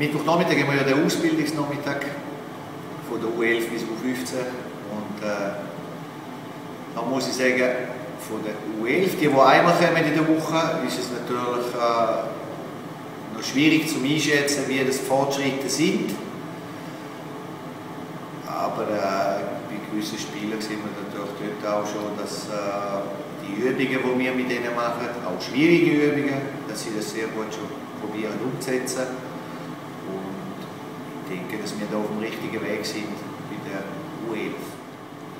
Mittwochnachmittag haben wir ja den Ausbildungsnachmittag von der U11 bis U15 und äh, da muss ich sagen, von der U11, die, die einmal kommen in der Woche, ist es natürlich äh, noch schwierig zu einschätzen, wie das Fortschritte sind. Aber äh, bei gewissen Spielern sehen wir natürlich dort auch schon, dass äh, die Übungen, die wir mit ihnen machen, auch schwierige Übungen, dass sie das sehr gut schon probieren umzusetzen. Dass wir da auf dem richtigen Weg sind bei der U11.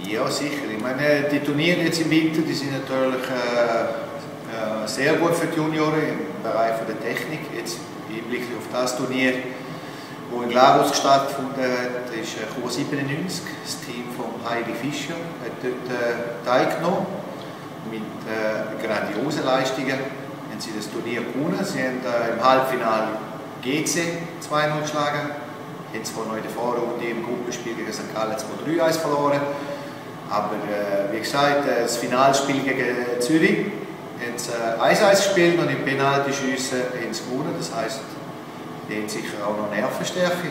Ja, sicher. Ich meine, die Turniere jetzt im Winter, die sind natürlich äh, äh, sehr gut für die Junioren im Bereich von der Technik. Jetzt im Blick auf das Turnier, wo in Glarus stattgefunden hat, ist äh, Chur 97, das Team von Heidi Fischer, hat dort äh, teilgenommen mit äh, grandiosen Leistungen. Haben sie das Turnier gewonnen. Sie haben äh, im Halbfinale GC 2-0 geschlagen. Noch in der Vorrunde im Gruppenspiel gegen St. Gallen 2-3-1 verloren. Aber äh, wie gesagt, äh, das Finalspiel gegen Zürich haben sie 1-1 äh, gespielt und im Penaltyschiessen haben sie gewonnen. Das heisst, die haben sicher auch noch Nervenstärke.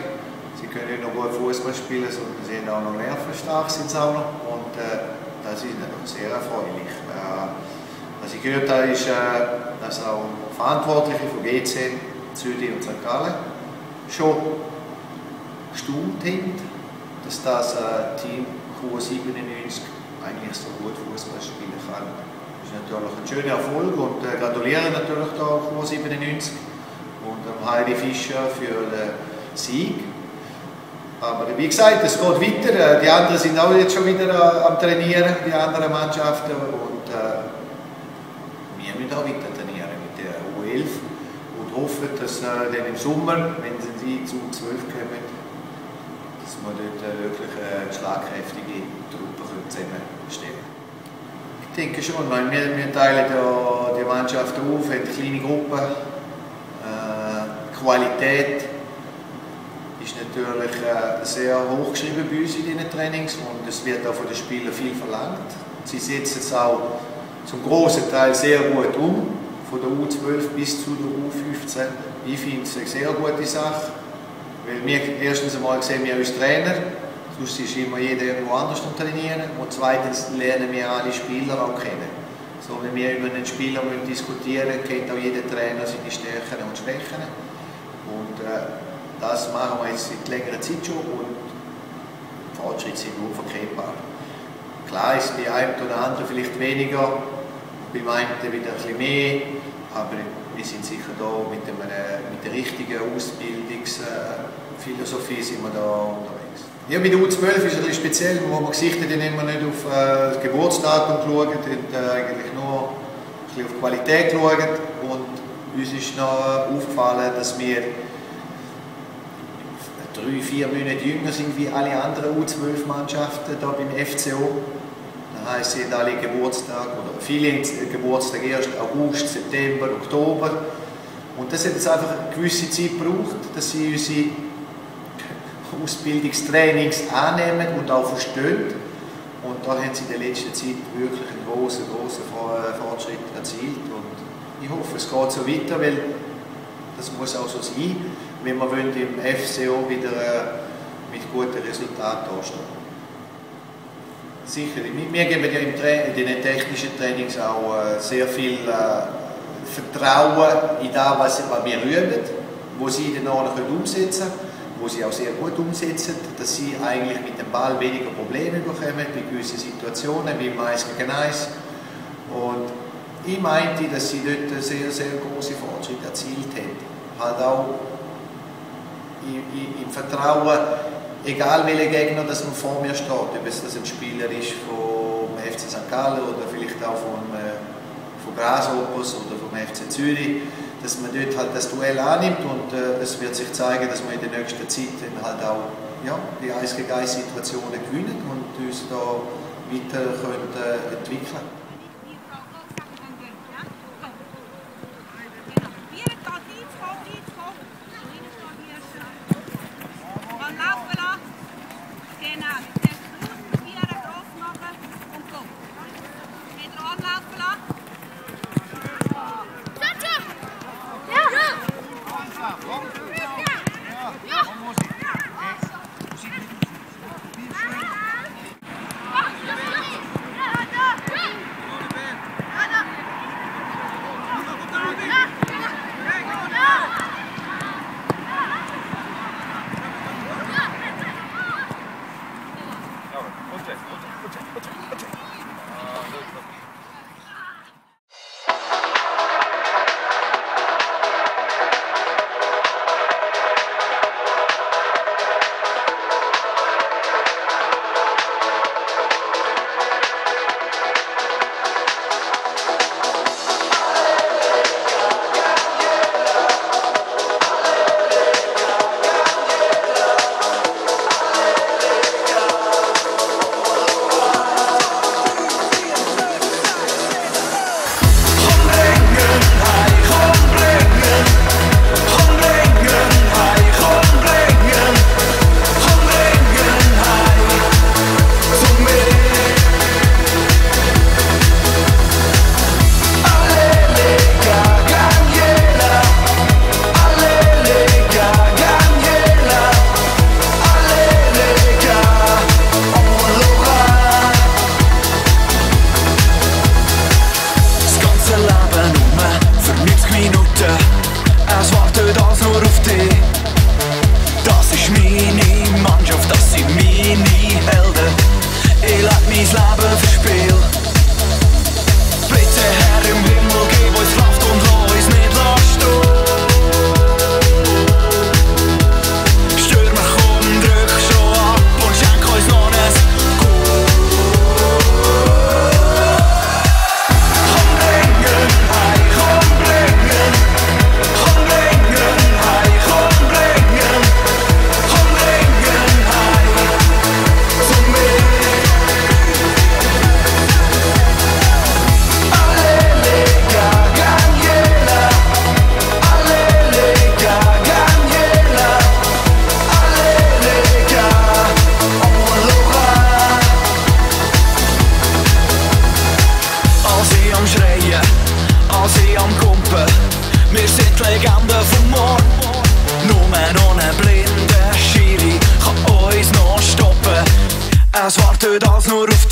Sie können nicht nur gut Fußball spielen, sondern sie sind auch noch nervenstark sind auch noch. Und äh, das ist sehr erfreulich. Äh, was ich gehört habe, ist, äh, dass auch Verantwortliche von GC, Zürich und St. Gallen schon gestaunt haben, dass das äh, Team Q97 eigentlich so gut Fußball spielen kann. Das ist natürlich ein schöner Erfolg und äh, gratuliere natürlich da Q97 und ähm, Heidi Fischer für den Sieg. Aber wie gesagt, es geht weiter. Äh, die anderen sind auch jetzt schon wieder äh, am Trainieren, die anderen Mannschaften. Und äh, wir müssen auch weiter trainieren mit der U11 und hoffen, dass äh, dann im Sommer, wenn sie zu 12 kommen, wir dort äh, wirklich eine schlagkräftige Truppe zusammenstellen Ich denke schon, weil wir, wir teilen ja die Mannschaft auf, haben kleine Gruppen, äh, Qualität ist natürlich äh, sehr hoch geschrieben bei uns in diesen Trainings und es wird auch von den Spielern viel verlangt. Sie setzen es auch zum großen Teil sehr gut um, von der U12 bis zu der U15. Ich finde es eine sehr gute Sache. Weil wir erstens einmal sehen wir uns Trainer, sonst ist immer jeder irgendwo anders am Trainieren. Und zweitens lernen wir alle Spieler auch kennen. So, wenn wir über einen Spieler diskutieren kennt auch jeder Trainer seine Stärken und Schwächen. Und äh, das machen wir jetzt seit längerer Zeit schon und Fortschritte sind unverkennbar. Klar ist die eine oder andere vielleicht weniger, beim einen wieder ein bisschen mehr, aber wir sind sicher da mit, dem, mit der richtigen Ausbildungsphilosophie sind wir da unterwegs. Ja, bei der U12 ist es ein bisschen speziell, wo wir Gesichter dann immer nicht auf äh, das Geburtsdatum geschaut und äh, eigentlich nur auf die Qualität geschaut. Und uns ist noch aufgefallen, dass wir drei, vier Monate jünger sind wie alle anderen U12-Mannschaften hier beim FCO. Das heisst, sie haben alle Geburtstag oder viele haben Geburtstag erst August, September, Oktober. Und das hat jetzt einfach eine gewisse Zeit gebraucht, dass sie unsere Ausbildungstrainings annehmen und auch verstehen. Und da haben sie in der letzten Zeit wirklich einen großen, großen Fortschritt erzielt. Und ich hoffe, es geht so weiter, weil das muss auch so sein, wenn wir im FCO wieder äh, mit guten Resultaten dastehen Sicher, wir geben ja in den technischen Trainings auch äh, sehr viel äh, Vertrauen in das, was wir üben, wo sie dann auch umsetzen können, wo sie auch sehr gut umsetzen, dass sie eigentlich mit dem Ball weniger Probleme bekommen bei gewissen Situationen, wie im 1 gegen 1. Und ich meinte, dass sie dort sehr, sehr große Fortschritte erzielt haben. Halt auch im Vertrauen egal welcher Gegner das man vor mir steht, ob es ein Spieler ist vom FC St. Gallen oder vielleicht auch von, äh, von Grasshoppers oder vom FC Zürich, dass man dort halt das Duell annimmt und äh, es wird sich zeigen, dass wir in der nächsten Zeit dann halt auch ja, die 1 gegen 1 Situationen gewinnen und uns da weiter können, äh, entwickeln 我这我这我这。Wartet alles nur auf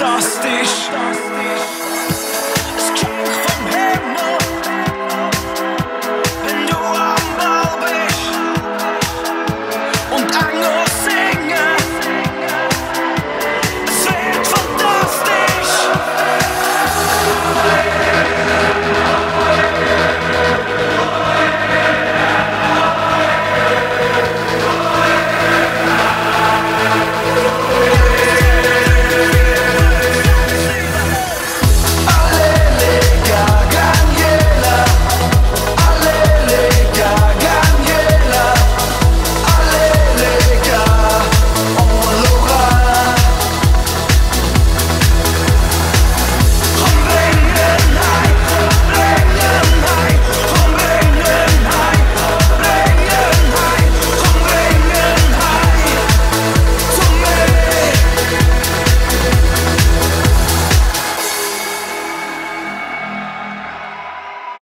fantastisch. fantastisch.